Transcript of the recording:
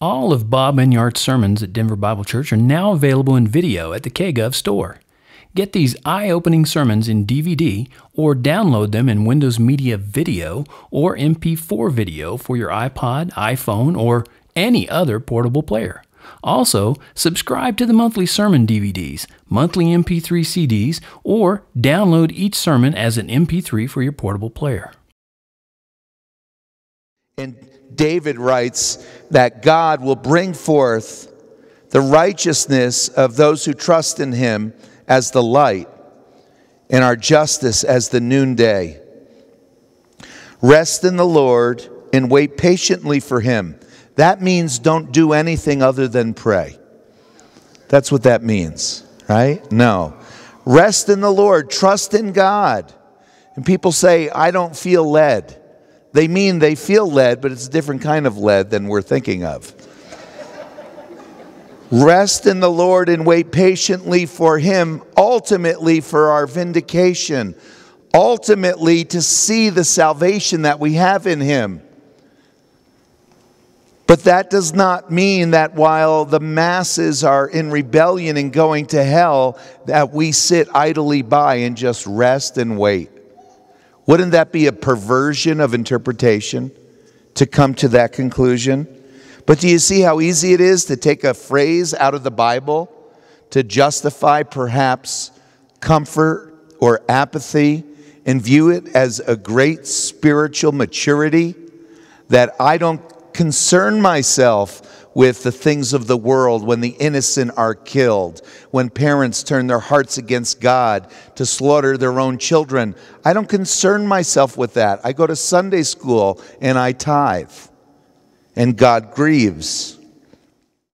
All of Bob Enyart's sermons at Denver Bible Church are now available in video at the KGOV store. Get these eye opening sermons in DVD or download them in Windows Media Video or MP4 video for your iPod, iPhone, or any other portable player. Also, subscribe to the monthly sermon DVDs, monthly MP3 CDs, or download each sermon as an MP3 for your portable player. And David writes that God will bring forth the righteousness of those who trust in him as the light, and our justice as the noonday. Rest in the Lord and wait patiently for him. That means don't do anything other than pray. That's what that means, right? No. Rest in the Lord, trust in God. And people say, I don't feel led. They mean they feel led, but it's a different kind of led than we're thinking of. Rest in the Lord and wait patiently for Him, ultimately for our vindication, ultimately to see the salvation that we have in Him. But that does not mean that while the masses are in rebellion and going to hell, that we sit idly by and just rest and wait. Wouldn't that be a perversion of interpretation to come to that conclusion? But do you see how easy it is to take a phrase out of the Bible to justify perhaps comfort or apathy and view it as a great spiritual maturity that I don't concern myself with the things of the world when the innocent are killed, when parents turn their hearts against God to slaughter their own children. I don't concern myself with that. I go to Sunday school and I tithe and God grieves.